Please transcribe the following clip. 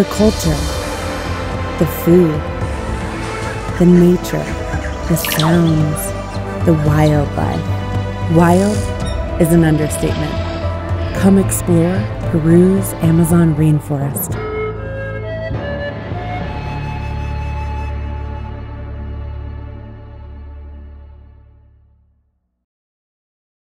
the culture, the food, the nature, the sounds, the wildlife. Wild is an understatement. Come explore Peru's Amazon rainforest.